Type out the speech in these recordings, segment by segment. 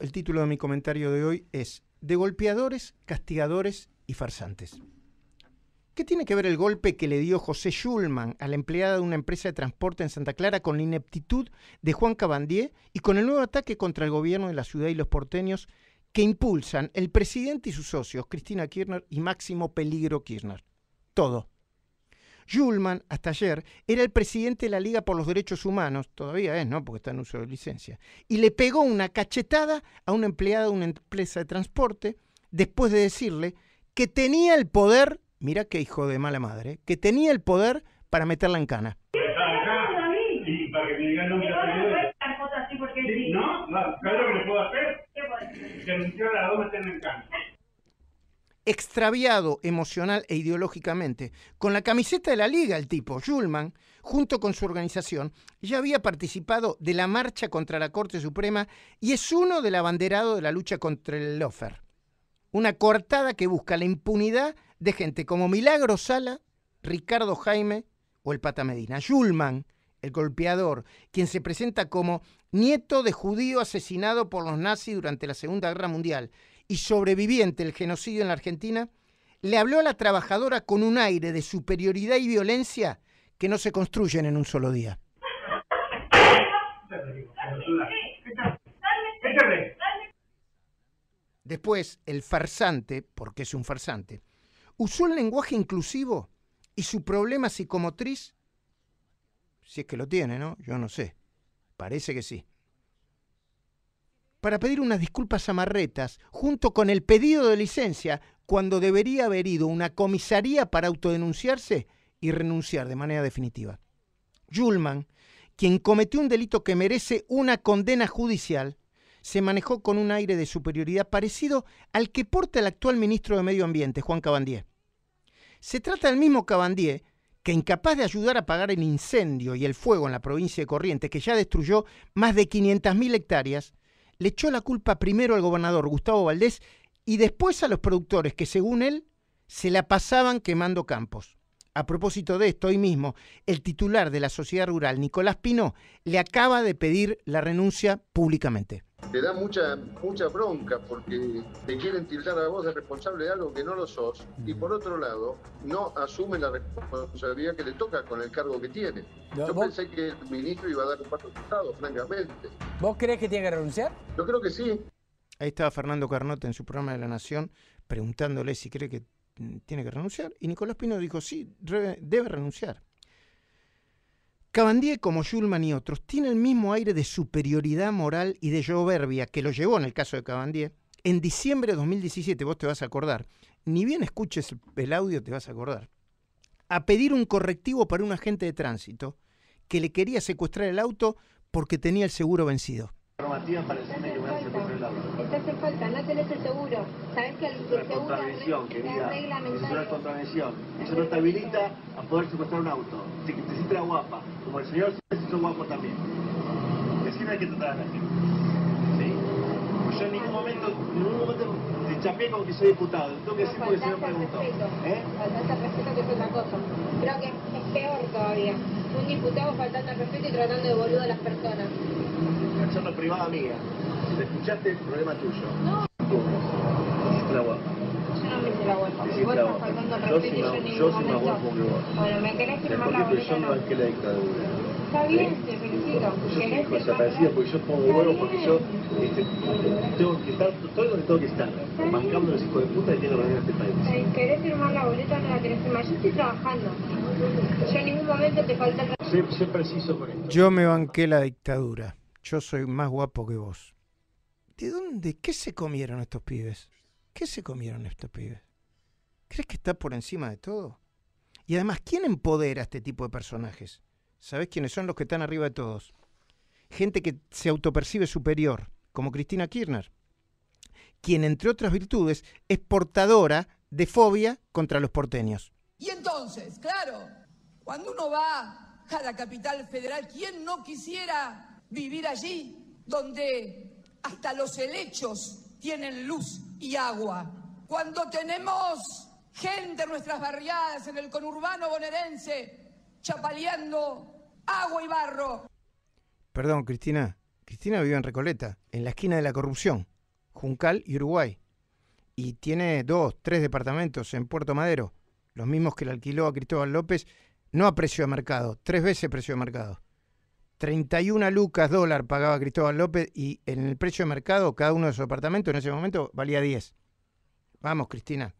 El título de mi comentario de hoy es De golpeadores, castigadores y farsantes. ¿Qué tiene que ver el golpe que le dio José Schulman a la empleada de una empresa de transporte en Santa Clara con la ineptitud de Juan Cabandier y con el nuevo ataque contra el gobierno de la ciudad y los porteños que impulsan el presidente y sus socios, Cristina Kirchner y Máximo Peligro Kirchner? Todo. Schulman, hasta ayer, era el presidente de la Liga por los Derechos Humanos, todavía es, ¿no? Porque está en uso de licencia, y le pegó una cachetada a una empleada de una empresa de transporte después de decirle que tenía el poder, mira qué hijo de mala madre, que tenía el poder para meterla en cana. Y para que me digan no me No, no, ¿sabes lo que le puedo hacer? Que a las dos meterme en cana extraviado emocional e ideológicamente, con la camiseta de la liga, el tipo, Schulman, junto con su organización, ya había participado de la marcha contra la Corte Suprema y es uno del abanderado de la lucha contra el lofer. Una cortada que busca la impunidad de gente como Milagro Sala, Ricardo Jaime o el Pata Medina. Schulman, el golpeador, quien se presenta como nieto de judío asesinado por los nazis durante la Segunda Guerra Mundial y sobreviviente del genocidio en la Argentina, le habló a la trabajadora con un aire de superioridad y violencia que no se construyen en un solo día. Después, el farsante, porque es un farsante, usó el lenguaje inclusivo y su problema psicomotriz, si es que lo tiene, ¿no? Yo no sé. Parece que sí para pedir unas disculpas amarretas junto con el pedido de licencia cuando debería haber ido una comisaría para autodenunciarse y renunciar de manera definitiva. Julman, quien cometió un delito que merece una condena judicial, se manejó con un aire de superioridad parecido al que porta el actual ministro de Medio Ambiente, Juan Cabandier. Se trata del mismo Cabandier que, incapaz de ayudar a apagar el incendio y el fuego en la provincia de Corrientes, que ya destruyó más de 500.000 hectáreas, le echó la culpa primero al gobernador Gustavo Valdés y después a los productores que, según él, se la pasaban quemando campos. A propósito de esto, hoy mismo, el titular de la sociedad rural, Nicolás Pino, le acaba de pedir la renuncia públicamente. Te da mucha, mucha bronca porque te quieren tildar a vos de responsable de algo que no lo sos y por otro lado no asume la responsabilidad que le toca con el cargo que tiene. Yo pensé que el ministro iba a dar un paso de francamente. ¿Vos crees que tiene que renunciar? Yo creo que sí. Ahí estaba Fernando Carnota en su programa de La Nación preguntándole si cree que tiene que renunciar y Nicolás Pino dijo sí, debe renunciar. Cabandier, como Schulman y otros, tiene el mismo aire de superioridad moral y de soberbia que lo llevó en el caso de Cabandier. En diciembre de 2017, vos te vas a acordar, ni bien escuches el audio te vas a acordar, a pedir un correctivo para un agente de tránsito que le quería secuestrar el auto porque tenía el seguro vencido que me hace por el auto. Te hace falta, no tenés el seguro. Sabés que el, el seguro contravención, querida. Es una contravención. Eso no te habilita a poder secuestrar un auto. Te, te hiciste la guapa. Como el señor se hizo guapo también. Decime que tratar a la gente. ¿Sí? Yo en ningún momento, en ningún momento te chapé con que soy diputado. Tengo que decir porque el señor preguntó. ¿Eh? Faltaste al respeto que es otra cosa. Creo que es peor todavía. Un diputado faltando al respeto y tratando de boludo a las personas charla privada mía. Si te escuchaste, el problema tuyo. No. Tú, hiciste la guapa. Yo no me hice la guapa. Hiciste vos la estás guapa. faltando al Yo soy en yo soy que vos. Bueno, me querés firmar la Porque boleta yo no no. banqué la dictadura. Está bien, te felicito. Yo soy ¿Querés hijo desaparecido porque yo pongo huevo porque yo este, tengo que estar, todo donde tengo que estar, bancando los hijos de puta que tiene que en este país. ¿Querés firmar la boleta no la querés firmar? Yo estoy trabajando. Yo en ningún momento te falta. Sé, sé preciso con esto. Yo me banqué la dictadura. Yo soy más guapo que vos. ¿De dónde? ¿Qué se comieron estos pibes? ¿Qué se comieron estos pibes? ¿Crees que está por encima de todo? Y además, ¿quién empodera a este tipo de personajes? ¿Sabés quiénes son los que están arriba de todos? Gente que se autopercibe superior, como Cristina Kirchner, quien, entre otras virtudes, es portadora de fobia contra los porteños. Y entonces, claro, cuando uno va a la capital federal, ¿quién no quisiera vivir allí donde hasta los helechos tienen luz y agua? Cuando tenemos gente en nuestras barriadas, en el conurbano bonaerense, chapaleando agua y barro. Perdón, Cristina, Cristina vive en Recoleta, en la esquina de la corrupción, Juncal y Uruguay. Y tiene dos, tres departamentos en Puerto Madero, los mismos que le alquiló a Cristóbal López, no a precio de mercado, tres veces precio de mercado. 31 lucas dólar pagaba Cristóbal López y en el precio de mercado cada uno de sus apartamentos en ese momento valía 10. Vamos, Cristina.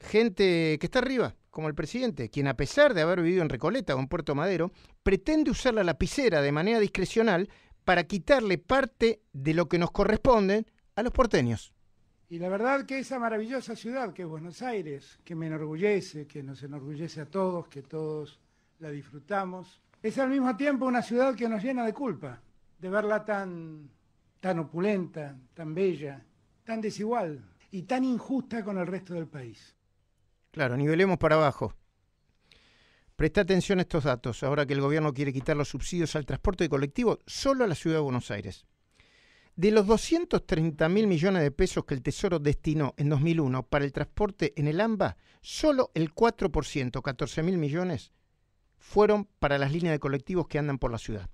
Gente que está arriba, como el presidente, quien a pesar de haber vivido en Recoleta o en Puerto Madero, pretende usar la lapicera de manera discrecional para quitarle parte de lo que nos corresponde a los porteños. Y la verdad que esa maravillosa ciudad que es Buenos Aires, que me enorgullece, que nos enorgullece a todos, que todos la disfrutamos, es al mismo tiempo una ciudad que nos llena de culpa, de verla tan, tan opulenta, tan bella, tan desigual y tan injusta con el resto del país. Claro, nivelemos para abajo. Presta atención a estos datos, ahora que el gobierno quiere quitar los subsidios al transporte colectivo solo a la ciudad de Buenos Aires. De los 230 mil millones de pesos que el Tesoro destinó en 2001 para el transporte en el AMBA, solo el 4%, 14 mil millones, fueron para las líneas de colectivos que andan por la ciudad.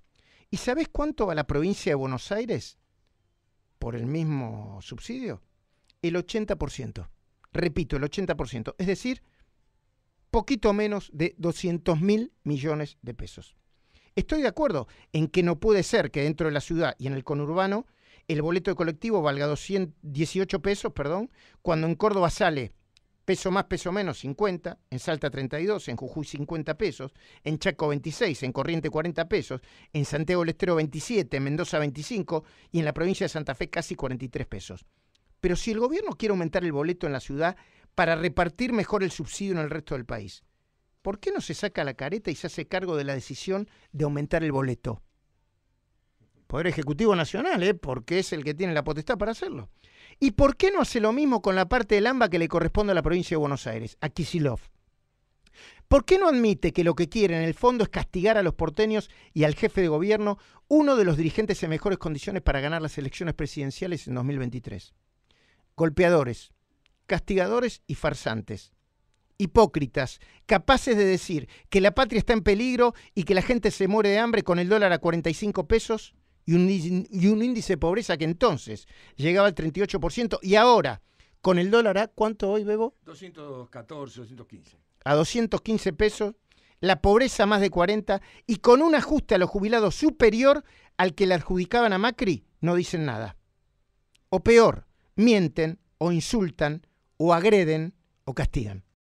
¿Y sabés cuánto va a la provincia de Buenos Aires por el mismo subsidio? El 80%. Repito, el 80%. Es decir, poquito menos de 200 mil millones de pesos. Estoy de acuerdo en que no puede ser que dentro de la ciudad y en el conurbano el boleto de colectivo valga 218 pesos, perdón, cuando en Córdoba sale peso más, peso menos 50, en Salta 32, en Jujuy 50 pesos, en Chaco 26, en Corriente 40 pesos, en Santiago del Estero 27, en Mendoza 25 y en la provincia de Santa Fe casi 43 pesos. Pero si el gobierno quiere aumentar el boleto en la ciudad para repartir mejor el subsidio en el resto del país, ¿por qué no se saca la careta y se hace cargo de la decisión de aumentar el boleto? Poder Ejecutivo Nacional, ¿eh? porque es el que tiene la potestad para hacerlo. ¿Y por qué no hace lo mismo con la parte del AMBA que le corresponde a la provincia de Buenos Aires, a Kisilov? ¿Por qué no admite que lo que quiere en el fondo es castigar a los porteños y al jefe de gobierno, uno de los dirigentes en mejores condiciones para ganar las elecciones presidenciales en 2023? Golpeadores, castigadores y farsantes. Hipócritas, capaces de decir que la patria está en peligro y que la gente se muere de hambre con el dólar a 45 pesos y un, y un índice de pobreza que entonces llegaba al 38% y ahora, con el dólar a, ¿cuánto hoy, Bebo? 214, 215. A 215 pesos, la pobreza más de 40 y con un ajuste a los jubilados superior al que le adjudicaban a Macri, no dicen nada. O peor, mienten o insultan o agreden o castigan.